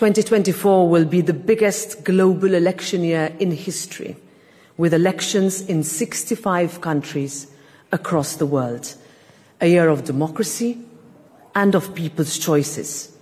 2024 will be the biggest global election year in history, with elections in 65 countries across the world, a year of democracy and of people's choices.